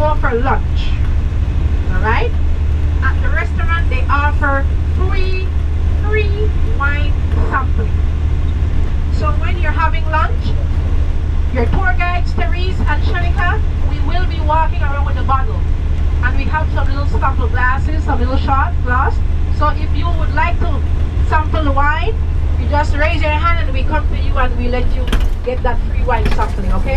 Go for lunch. Alright? At the restaurant, they offer free, free wine sampling. So when you're having lunch, your tour guides, Therese and Shanika, we will be walking around with a bottle. And we have some little sample glasses, some little shot glass. So if you would like to sample the wine, you just raise your hand and we come to you and we let you get that free wine sampling, okay?